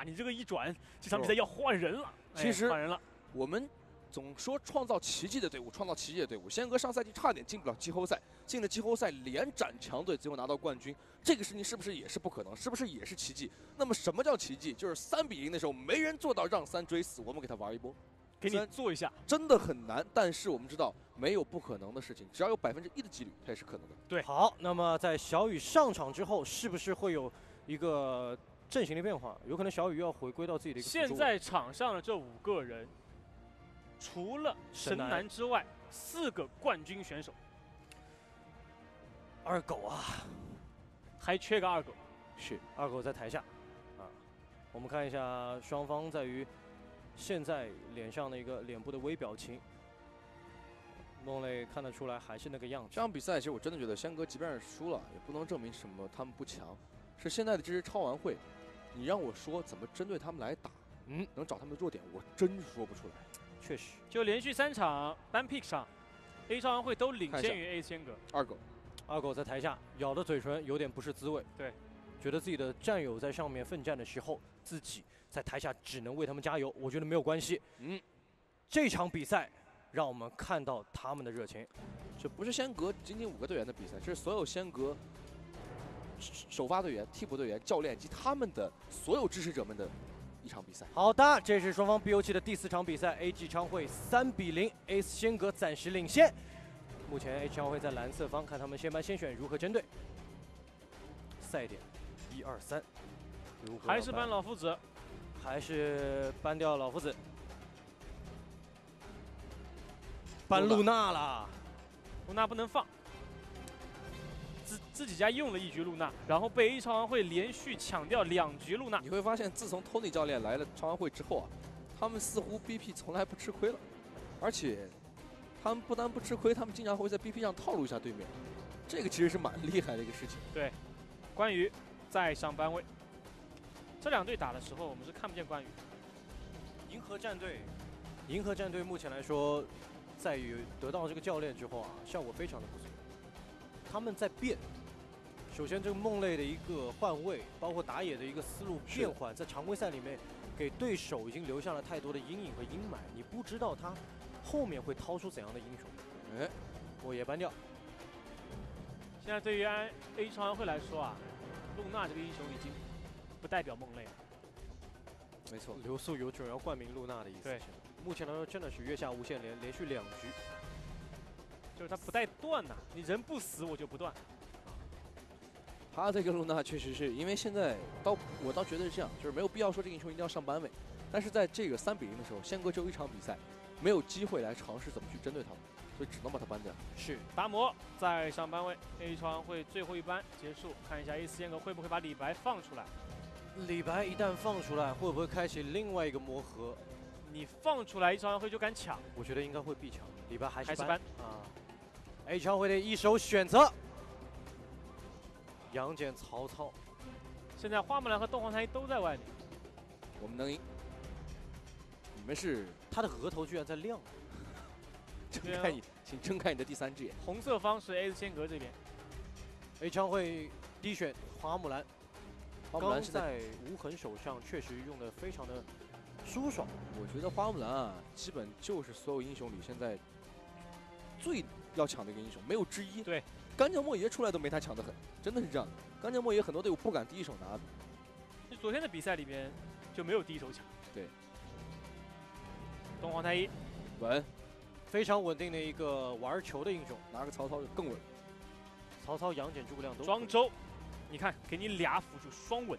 哇，你这个一转，这场比赛要换人了。其实换人了，我们总说创造奇迹的队伍，创造奇迹的队伍。仙哥上赛季差点进不了季后赛，进了季后赛连斩强队，最后拿到冠军，这个事情是不是也是不可能？是不是也是奇迹？那么什么叫奇迹？就是三比零的时候没人做到让三追四，我们给他玩一波。给你做一下，真的很难。但是我们知道，没有不可能的事情，只要有百分之一的几率，它也是可能的。对，好，那么在小雨上场之后，是不是会有一个阵型的变化？有可能小雨要回归到自己的一个。现在场上的这五个人，除了神南之外，四个冠军选手。二狗啊，还缺个二狗。是，二狗在台下。啊，我们看一下双方在于。现在脸上的一个脸部的微表情，梦泪看得出来还是那个样子。这场比赛其实我真的觉得仙哥即便是输了，也不能证明什么他们不强。是现在的这支超玩会，你让我说怎么针对他们来打，嗯，能找他们的弱点，我真说不出来。确实，就连续三场单 pick 上，A 超玩会都领先于 A 仙哥。二狗，二狗在台下咬的嘴唇，有点不是滋味。对。觉得自己的战友在上面奋战的时候，自己在台下只能为他们加油。我觉得没有关系。嗯，这场比赛让我们看到他们的热情。这不是仙阁仅仅五个队员的比赛，这是所有仙阁首发队员、替补队员、教练及他们的所有支持者们的一场比赛。好的，这是双方 BOG 的第四场比赛，AG 昌会三比零，A 仙阁暂时领先。目前 A 昌会在蓝色方，看他们先班先选如何针对赛点。一二三，还是搬老夫子，还是搬掉老夫子，搬露娜了，露娜不能放，自自己家用了一局露娜，然后被 A 超玩会连续抢掉两局露娜。你会发现，自从 Tony 教练来了超玩会之后啊，他们似乎 BP 从来不吃亏了，而且他们不但不吃亏，他们经常会在 BP 上套路一下对面，这个其实是蛮厉害的一个事情。对，关羽。在上班位，这两队打的时候，我们是看不见关羽。银河战队，银河战队目前来说，在于得到这个教练之后啊，效果非常的不错。他们在变，首先这个梦泪的一个换位，包括打野的一个思路变换，在常规赛里面给对手已经留下了太多的阴影和阴霾，你不知道他后面会掏出怎样的英雄。哎，我也搬掉。现在对于 A A 超玩会来说啊。露娜这个英雄已经不代表梦泪了，没错，流速有种要冠名露娜的意思。对，目前来说真的是月下无限连，连续两局，就是他不带断呐，你人不死我就不断。他这个露娜确实是因为现在倒我倒觉得是这样，就是没有必要说这个英雄一定要上班位，但是在这个三比零的时候，仙哥只有一场比赛，没有机会来尝试怎么去针对他们。所以只能把他搬掉。是达摩在上班位，A 超会最后一班结束，看一下 A 四间隔会不会把李白放出来。李白一旦放出来，会不会开启另外一个魔盒？你放出来，A 超会就敢抢？我觉得应该会必抢。李白还是还是搬啊？A 超会的一手选择，杨戬、曹操。现在花木兰和东皇太一都在外面，我们能赢。你们是他的额头居然在亮。睁开你，请睁开你的第三只眼。红色方是 A 仙格这边，A 枪会低选花木兰。花木兰是在无痕手上确实用的非常的舒爽。我觉得花木兰啊，基本就是所有英雄里现在最要抢的一个英雄，没有之一。对，干将莫邪出来都没他强的很，真的是这样。干将莫邪很多队伍不敢第一手拿。就昨天的比赛里面就没有第一手抢。对。东皇太一，稳。非常稳定的一个玩球的英雄，拿个曹操就更稳。曹操、杨戬、诸葛亮都。庄周，你看，给你俩辅助双稳。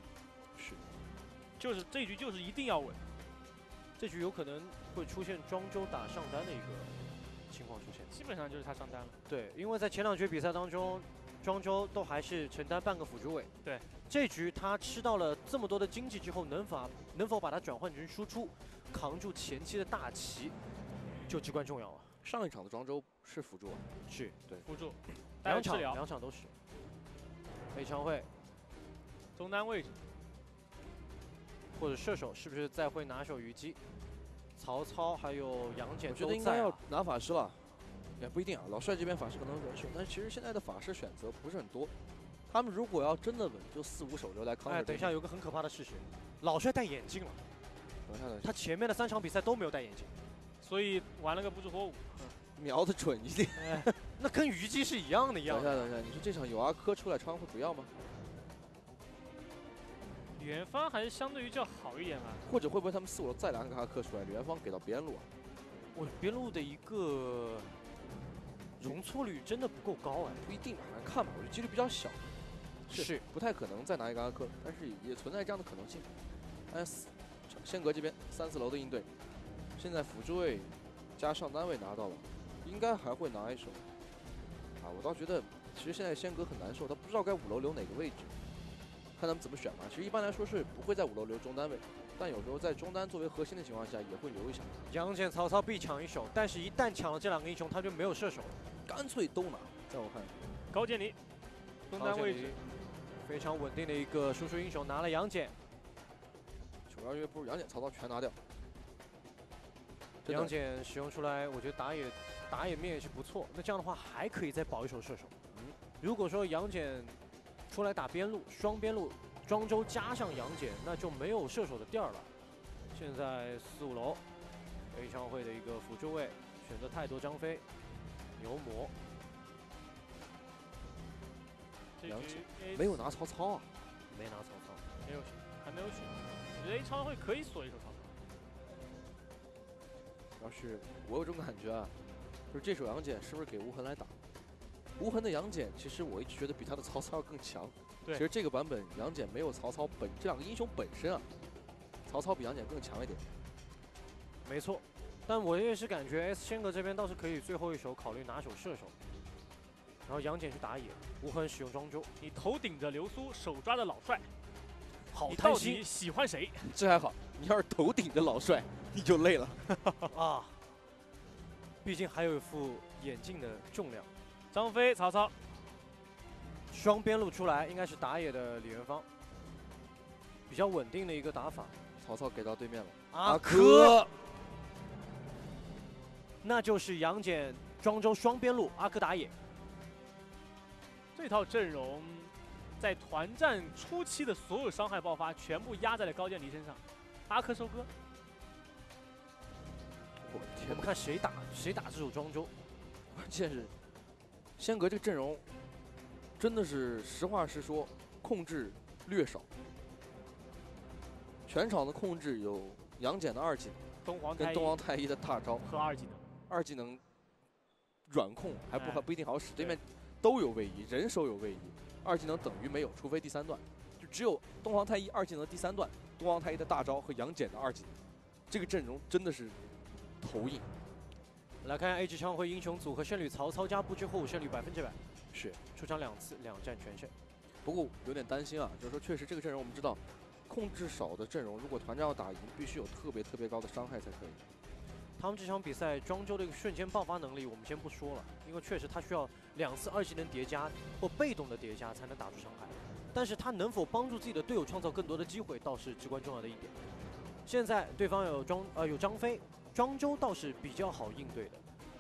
是。就是这局就是一定要稳。这局有可能会出现庄周打上单的一个情况出现。基本上就是他上单了。对，因为在前两局比赛当中，庄周都还是承担半个辅助位。对。这局他吃到了这么多的经济之后，能否能否把它转换成输出，扛住前期的大旗？就至关重要了。上一场的庄周是辅助啊，是对辅助，两场两场都是。A 枪会中单位置，或者射手是不是再会拿手虞姬？曹操还有杨戬，我觉得应该要拿法师了，也不一定啊。老帅这边法师可能人选，但是其实现在的法师选择不是很多。他们如果要真的稳，就四五手留来抗。哎，等一下，有个很可怕的事情，老帅戴眼镜了。等一下，等一下，他前面的三场比赛都没有戴眼镜，所以玩了个不知火舞。瞄的准一点。哎，那跟虞姬是一样的，一样。等一下，等一下，你说这场有阿珂出来，超会不要吗？元芳还是相对于较好一点吧。或者会不会他们四五楼再拿个阿珂出来，元芳给到边路啊？我边路的一个容错率真的不够高哎，不一定吧，来看吧，我觉得几率比较小。是不太可能再拿一个阿珂，但是也存在这样的可能性。哎，仙阁这边三四楼的应对，现在辅助位加上单位拿到了，应该还会拿一手。啊，我倒觉得其实现在仙阁很难受，他不知道该五楼留哪个位置，看他们怎么选吧。其实一般来说是不会在五楼留中单位，但有时候在中单作为核心的情况下也会留一下。杨戬、曹操必抢一手，但是一旦抢了这两个英雄，他就没有射手，干脆都拿。在我看，高渐离中单位置。非常稳定的一个输出英雄，拿了杨戬。主要因为不如杨戬，曹操全拿掉。杨戬使用出来，我觉得打野打野面也是不错。那这样的话还可以再保一手射手。嗯，如果说杨戬出来打边路，双边路庄周加上杨戬，那就没有射手的地儿了。现在四五楼，A 商会的一个辅助位选择太多张飞、牛魔。杨戬没有拿曹操啊，没拿曹操，没有选，还没有选。我觉得 A 超会可以锁一手曹操。要是我有种感觉啊，就是这手杨戬是不是给无痕来打？无痕的杨戬其实我一直觉得比他的曹操要更强。对。其实这个版本杨戬没有曹操本这两个英雄本身啊，曹操比杨戬更强一点。没错，但我也是感觉 S 仙阁这边倒是可以最后一手考虑拿手射手。然后杨戬去打野，无痕使用庄周。你头顶着流苏，手抓着老帅，好贪心。喜欢谁？这还好，你要是头顶着老帅，你就累了 啊。毕竟还有一副眼镜的重量。张飞、曹操，双边路出来，应该是打野的李元芳，比较稳定的一个打法。曹操给到对面了，阿珂，那就是杨戬、庄周双边路，阿珂打野。这套阵容在团战初期的所有伤害爆发全部压在了高渐离身上，阿珂收割。我的天！我们看谁打谁打这手庄周，关键是仙阁这个阵容真的是实话实说，控制略少。全场的控制有杨戬的二技能，东皇跟东皇太一的大招和二技能，二技能软控还不还不一定好使，对面。都有位移，人手有位移，二技能等于没有，除非第三段，就只有东皇太一二技能第三段，东皇太一的大招和杨戬的二技能，这个阵容真的是头硬。来看一下级枪会英雄组合胜率，曹操加不知火舞胜率百分之百，是出场两次两战全胜。不过有点担心啊，就是说确实这个阵容我们知道，控制少的阵容，如果团战要打赢，必须有特别特别高的伤害才可以。他们这场比赛庄周的一个瞬间爆发能力，我们先不说了，因为确实他需要两次二技能叠加或被动的叠加才能打出伤害。但是他能否帮助自己的队友创造更多的机会，倒是至关重要的一点。现在对方有庄呃有张飞，庄周倒是比较好应对的。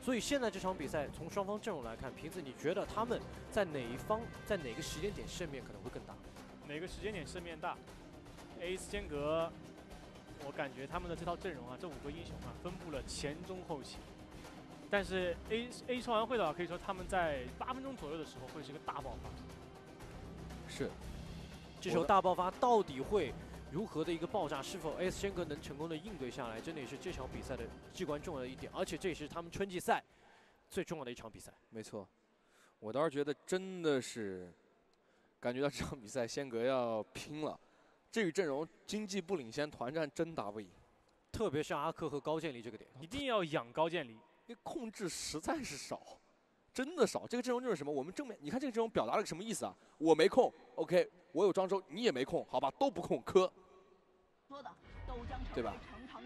所以现在这场比赛从双方阵容来看，瓶子你觉得他们在哪一方在哪个时间点胜面可能会更大？哪个时间点胜面大？A 间隔。我感觉他们的这套阵容啊，这五个英雄啊，分布了前中后期。但是 A A 超玩会的话，可以说他们在八分钟左右的时候会是一个大爆发。是，这时候大爆发到底会如何的一个爆炸？是否 S 仙阁能成功的应对下来？真的也是这场比赛的至关重要的一点。而且这也是他们春季赛最重要的一场比赛。没错，我倒是觉得真的是感觉到这场比赛仙阁要拼了。这个阵容经济不领先，团战真打不赢。特别是阿珂和高渐离这个点，一定要养高渐离，因为控制实在是少，真的少。这个阵容就是什么？我们正面，你看这个阵容表达了个什么意思啊？我没控，OK，我有庄周，你也没控，好吧，都不控，磕。说的都将对吧？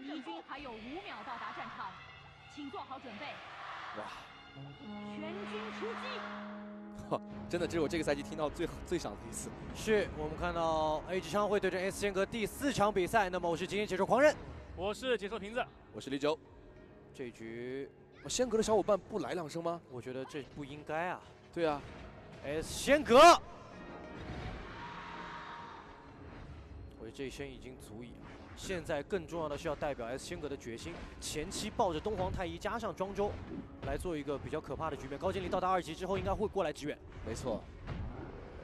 义军还有五秒到达战场，请做好准备。哇！全军出击！真的这是我这个赛季听到最最响的一次。是我们看到 A 级枪会对阵 S 仙阁第四场比赛。那么我是今天解说狂人，我是解说瓶子，我是李九。这局仙阁的小伙伴不来两声吗？我觉得这不应该啊。对啊，S 仙阁这一身已经足以。现在更重要的是要代表 S 仙阁的决心。前期抱着东皇太一加上庄周，来做一个比较可怕的局面。高渐离到达二级之后，应该会过来支援。没错，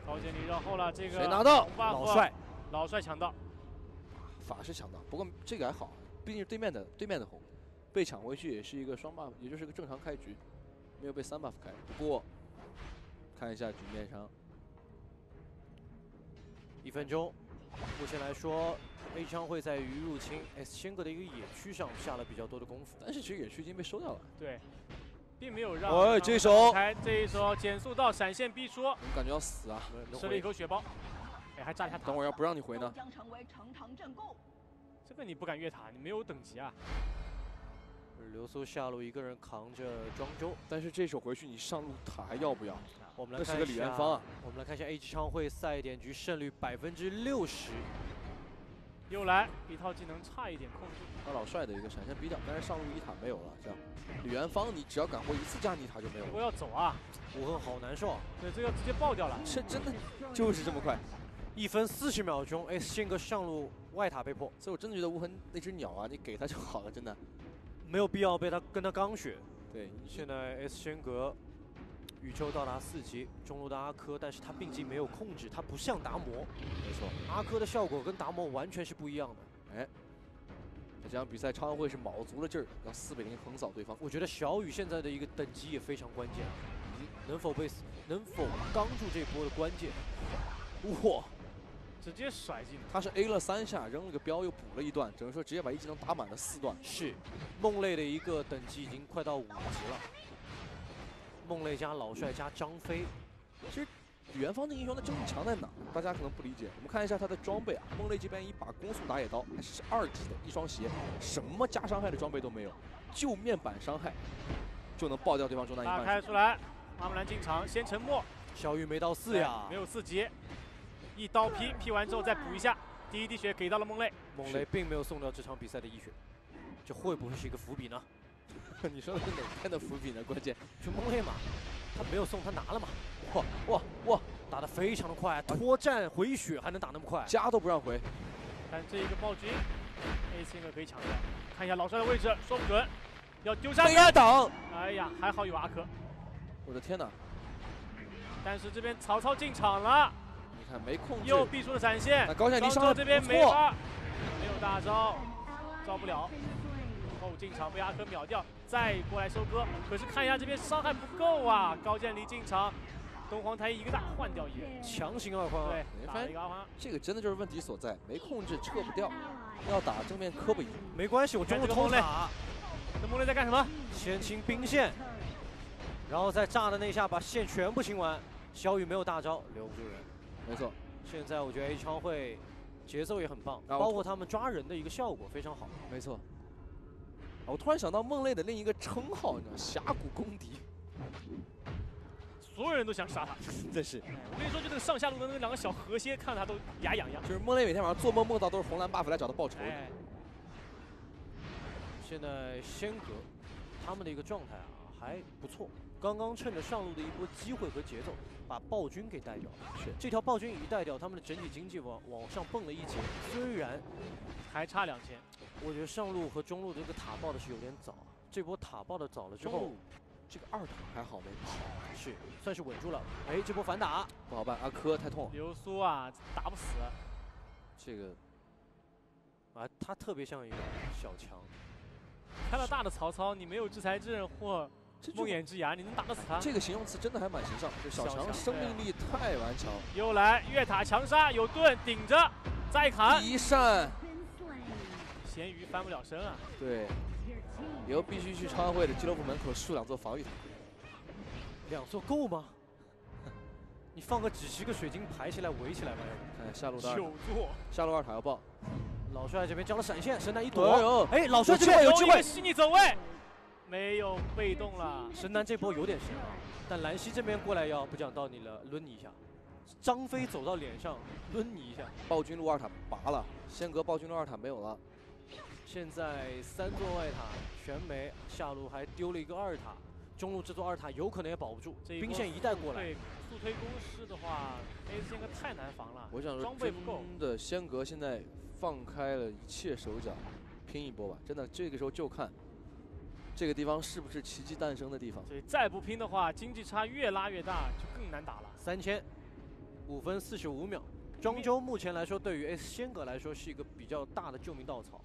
高渐离绕后了，这个谁拿到？老帅，老帅抢到，法师抢到。不过这个还好，毕竟是对面的对面的红，被抢回去也是一个双 buff，也就是个正常开局，没有被三 buff 开。不过看一下局面上，一分钟，目前来说。A 枪会在于入侵 S 仙哥的一个野区上下了比较多的功夫，但是其实野区已经被收掉了。对，并没有让。哎，这一手，这一手减速到闪现必出，感觉要死啊！吃了一口血包，哎，还炸一下塔。等会儿要不让你回呢？这个你不敢越塔，你没有等级啊。流苏下路一个人扛着庄周，但是这手回去你上路塔还要不要？我们来看一下。这是个李元芳啊。我们来看一下 A 枪会赛点局胜率百分之六十。又来一套技能，差一点控制。那老帅的一个闪现逼掉，但是上路一塔没有了。这样，李元芳，你只要敢回一次加你塔就没有了。我要走啊！无痕好难受。对，这个直接爆掉了。这真的就是这么快，一分四十秒钟，S 信哥上路外塔被破。所以我真的觉得无痕那只鸟啊，你给他就好了，真的没有必要被他跟他刚血。对，现在 S 仙阁。宇宙到达四级，中路的阿珂，但是他并竟没有控制，他不像达摩。没错，阿珂的效果跟达摩完全是不一样的。哎，这场比赛超会是卯足了劲儿，要四比零横扫对方。我觉得小雨现在的一个等级也非常关键，能否被能否刚住这波的关键。哇，直接甩技能，他是 A 了三下，扔了个标又补了一段，只能说直接把一技能打满了四段。是，梦泪的一个等级已经快到五级了。梦泪加老帅加张飞，其实元芳这英雄的真正强在哪？大家可能不理解。我们看一下他的装备啊，梦泪这边一把攻速打野刀，还是二级的一双鞋，什么加伤害的装备都没有，就面板伤害就能爆掉对方中单一半。打开出来，阿木兰进场先沉默。小玉没到四呀，没有四级，一刀劈劈完之后再补一下，第一滴血给到了梦泪。梦泪并没有送掉这场比赛的一血，这会不会是一个伏笔呢？你说的是哪天的伏笔呢？关键就梦泪嘛，他没有送，他拿了嘛。哇哇哇，打得非常的快，脱战回血还能打那么快，家都不让回。看这一个暴君，A 星个可以抢掉。看一下老帅的位置，说不准要丢下。被压挡。哎呀，还好有阿珂。我的天哪！但是这边曹操进场了，你看没控制。又必出了闪现。高渐离上这边没法，没有大招，招不了。后进场被阿珂秒掉，再过来收割。可是看一下这边伤害不够啊！高渐离进场，东皇太一一个大换掉一人，强行二换对，打了一个二换。这个真的就是问题所在，没控制撤不掉，要打正面磕不赢。没关系，我中路偷塔。那梦雷在干什么？先清兵线，然后再炸的那一下把线全部清完。小雨没有大招，留不住人。没错，现在我觉得 A 超会节奏也很棒，包括他们抓人的一个效果非常好。没错。我突然想到梦泪的另一个称号，你知道峡谷公敌，所有人都想杀他，真的是。我跟你说，就那个上下路的那两个小河蟹，看他都牙痒痒。就是梦泪每天晚上做梦梦到都是红蓝 buff 来找他报仇。现在仙阁他们的一个状态啊还不错，刚刚趁着上路的一波机会和节奏，把暴君给带掉了。是，这条暴君一带掉，他们的整体经济往往上蹦了一截，虽然还差两千。我觉得上路和中路这个塔爆的是有点早，这波塔爆的早了之后，这个二塔还好没跑，是算是稳住了。哎，这波反打不好办，阿珂太痛了。流苏啊，打不死。这个啊，他特别像一个小强。开了大的曹操，你没有制裁阵或梦魇之牙，你能打得死他？这个形容词真的还蛮形象。就小强生命力太顽强。又来越塔强杀，有盾顶着，再砍一扇。咸鱼翻不了身啊！对，以后必须去超安会的俱乐部门口竖两座防御塔。两座够吗？你放个几十个水晶排起来围起来吧，要不？看下路的九座，下路二塔要爆。老帅这边交了闪现，神男一躲。哎，老帅这边有机会，细腻走位，没有被动了。神男这波有点神啊，但兰溪这边过来要不讲道理了，抡你一下。张飞走到脸上，抡你一下。暴君路二塔拔了，仙阁暴君路二塔没有了。现在三座外塔全没，下路还丢了一个二塔，中路这座二塔有可能也保不住，这兵线一带过来，速推攻势的话，A 仙哥太难防了。我想说，装备不够真的仙阁现在放开了一切手脚，拼一波吧！真的，这个时候就看这个地方是不是奇迹诞生的地方。所以再不拼的话，经济差越拉越大，就更难打了。三千五分四十五秒，庄周目前来说对于 S 仙阁来说是一个比较大的救命稻草。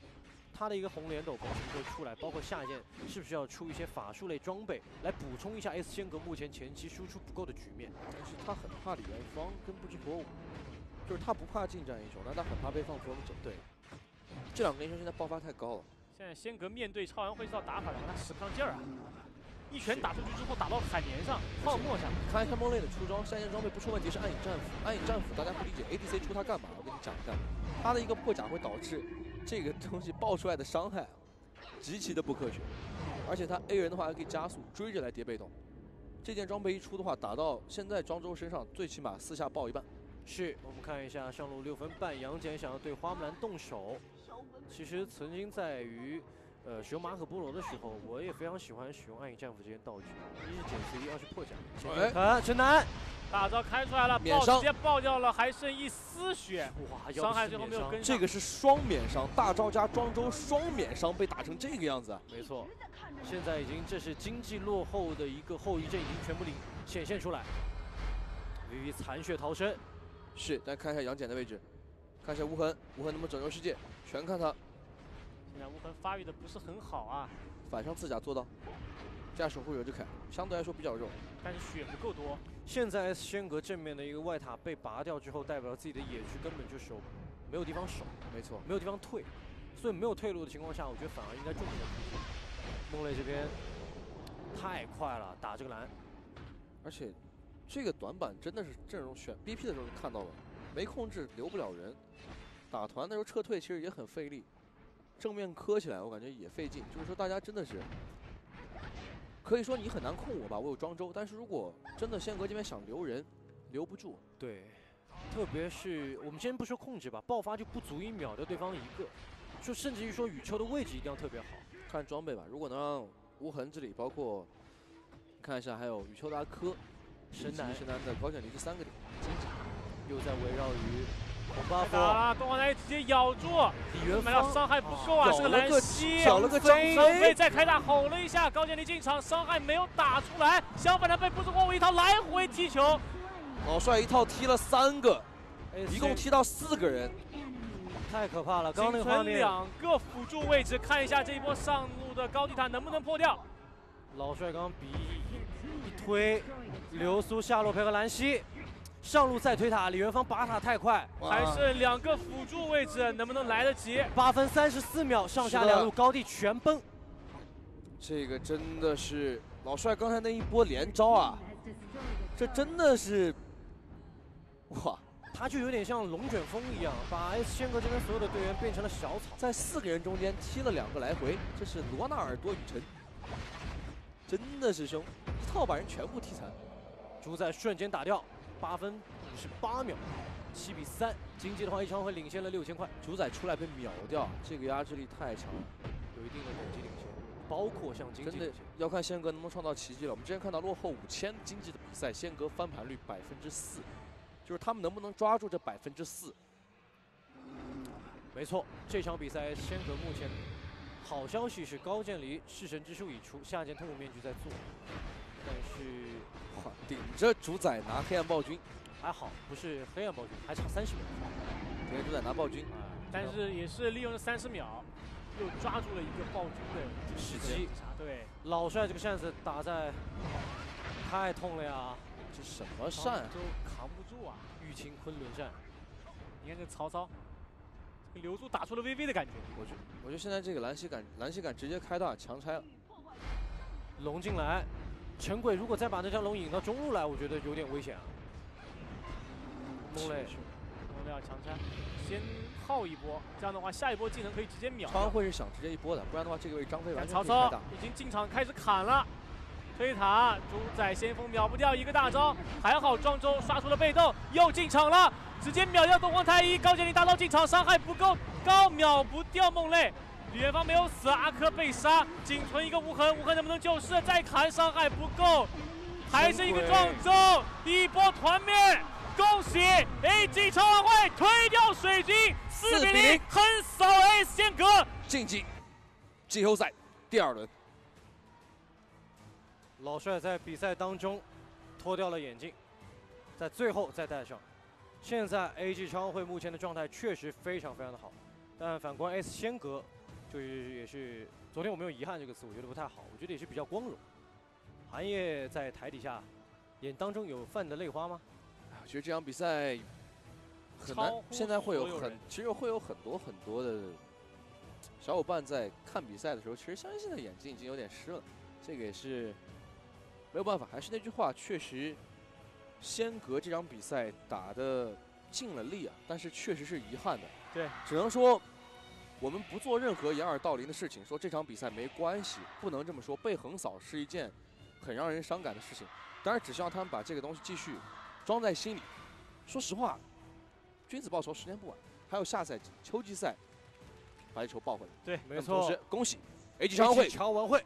他的一个红莲斗篷什么时候出来？包括下一件是不是要出一些法术类装备来补充一下 S 仙阁目前前期输出不够的局面？但是他很怕李元芳跟不知火舞，就是他不怕近战英雄，但他很怕被放风筝。对，这两个英雄现在爆发太高了。现在仙阁面对超凡会道打法的话，他使不上劲儿啊！一拳打出去之后，打到海绵上、泡沫上。看一下梦泪的出装，下件装备不出问题是暗影战斧。暗影战斧大家不理解，ADC 出它干嘛？我跟你讲一下，它的一个破甲会导致这个东西爆出来的伤害极其的不科学，而且它 A 人的话还可以加速追着来叠被动。这件装备一出的话，打到现在庄周身上，最起码四下爆一半。是我们看一下上路六分半，杨戬想要对花木兰动手，其实曾经在于。呃，使用马可波罗的时候，我也非常喜欢使用暗影战斧这件道具。一是减 C，二是破甲。哎，看陈楠，大招开出来了，爆直接爆掉了，还剩一丝血。哇，伤害最后没有跟上。这个是双免伤，大招加庄周双免伤被打成这个样子。没错，现在已经这是经济落后的一个后遗症，已经全部领显现出来。VV 残血逃生，是，再看一下杨戬的位置，看一下无痕，无痕能不能拯救世界，全看他。现在无痕发育的不是很好啊，反伤刺甲做到，加守护者之铠相对来说比较肉，但是血不够多。现在仙阁正面的一个外塔被拔掉之后，代表自己的野区根本就守没有地方守，没错，没有地方退，所以没有退路的情况下，我觉得反而应该重点。梦泪这边太快了，打这个蓝，而且这个短板真的是阵容选 BP 的时候就看到了，没控制留不了人，打团的时候撤退其实也很费力。正面磕起来，我感觉也费劲。就是说，大家真的是可以说你很难控我吧，我有庄周。但是如果真的仙阁这边想留人，留不住。对，特别是我们先不说控制吧，爆发就不足以秒掉对方一个。就甚至于说羽秋的位置一定要特别好，看装备吧。如果能让无痕这里，包括看一下，还有羽秋的阿珂、神南、神南的高剑离这三个点，又在围绕于。打了，东皇太一直接咬住，李元芳伤害不够啊，是个蓝溪，小了个张飞，再开大吼了一下，高渐离进场，伤害没有打出来，相反的被不知火舞一套来回踢球，老帅一套踢了三个，一共踢到四个人，太可怕了，刚那个画面，两个辅助位置，看一下这一波上路的高地塔能不能破掉，老帅刚比一推，流苏下路配合兰溪。上路再推塔，李元芳拔塔太快，还剩两个辅助位置，能不能来得及？八分三十四秒，上下两路高地全崩。这个真的是老帅刚才那一波连招啊，这真的是，哇，他就有点像龙卷风一样，把 S 仙阁这边所有的队员变成了小草，在四个人中间踢了两个来回，这是罗纳尔多雨辰，真的是凶，一套把人全部踢残，主宰瞬间打掉。八分五十八秒，七比三。经济的话，一场会领先了六千块。主宰出来被秒掉，这个压制力太强了，有一定的等级领先。包括像经济，真的要看仙阁能不能创造奇迹了。我们之前看到落后五千经济的比赛，仙阁翻盘率百分之四，就是他们能不能抓住这百分之四？没错，这场比赛仙阁目前好消息是高渐离弑神之术已出，下件痛苦面具在做，但是。顶着主宰拿黑暗暴君，还好不是黑暗暴君，还差三十秒。顶着主宰拿暴君，但是也是利用了三十秒，又抓住了一个暴君的时机。对，老帅这个扇子打在太痛了呀！这什么扇都扛不住啊！玉清昆仑扇，你看这曹操，留住打出了微微的感觉。我觉我觉得现在这个蓝血感，蓝血感直接开大强拆了，龙进来。陈鬼如果再把那条龙引到中路来，我觉得有点危险啊。梦泪，梦泪要强拆，先耗一波，这样的话下一波技能可以直接秒。川会是想直接一波的，不然的话这个位张飞完全曹操已经进场开始砍了，推塔，主宰先锋秒不掉一个大招，还好庄周刷出了被动，又进场了，直接秒掉东皇太一，高渐离大招进场，伤害不够高，秒不掉梦泪。远方没有死，阿珂被杀，仅存一个无痕，无痕能不能救世？再砍伤害不够，还是一个撞中，一波团灭。恭喜 AG 超玩会推掉水晶，四比零横扫 S 间隔，晋级季后赛第二轮。老帅在比赛当中脱掉了眼镜，在最后再戴上。现在 AG 超玩会目前的状态确实非常非常的好，但反观 S 仙阁，就是也是昨天我没有遗憾这个词，我觉得不太好，我觉得也是比较光荣。韩烨在台底下眼当中有泛的泪花吗？我觉得这场比赛很难，现在会有很，其实会有很多很多的小伙伴在看比赛的时候，其实相信现在眼睛已经有点湿了，这个也是没有办法。还是那句话，确实仙阁这场比赛打的尽了力啊，但是确实是遗憾的。对，只能说我们不做任何掩耳盗铃的事情，说这场比赛没关系，不能这么说。被横扫是一件很让人伤感的事情，当然只希望他们把这个东西继续。装在心里。说实话，君子报仇，十年不晚。还有下赛季秋季赛，把这球报回来。对，没错。恭喜 A G 超玩会。超玩会。